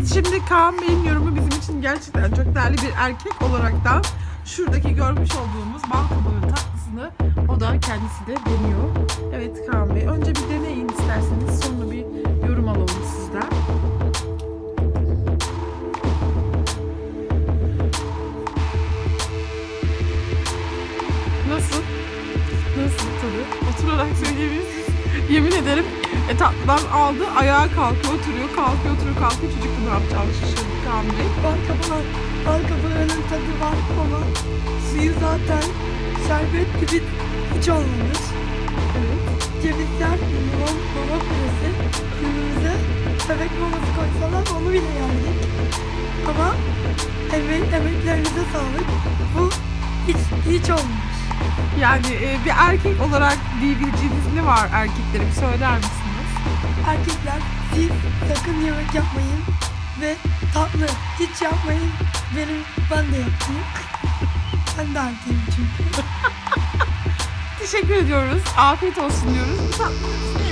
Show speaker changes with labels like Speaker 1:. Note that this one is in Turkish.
Speaker 1: Evet şimdi Kaan Bey'in yorumu bizim için gerçekten çok değerli bir erkek olarak da şuradaki görmüş olduğumuz bal kabağı tatlısını o da kendisi de deniyor. Evet Kaan Bey önce bir deneyin isterseniz sonra bir yorum alalım sizden. Nasıl? Nasıl tadı? Oturarak söyleyebilirsiniz. Yemin ederim e, tatlıdan aldı, ayağa kalkıyor, oturuyor, kalkıyor, oturuyor, kalkıyor. Çocuk da ne yapacağını şaşırdı Kaan Bey.
Speaker 2: Bal kabağı, bal kabağının tadı var ama suyu zaten şerbet gibi hiç olmamış.
Speaker 1: Evet.
Speaker 2: Cevizler, limon, mama püresi, önümüze bebek maması koysalar onu bile yendik. Ama emek, emeklerinize sağlık. Bu hiç, hiç olmamış.
Speaker 1: Yani e, bir erkek olarak diyebileceğiniz ne var erkeklere bir söyler misiniz?
Speaker 2: Erkekler siz sakın yemek yapmayın ve tatlı hiç yapmayın. Benim ben de yaptım. Ben de erkeğim çünkü.
Speaker 1: Teşekkür ediyoruz. Afiyet olsun diyoruz. Bu diliyorum.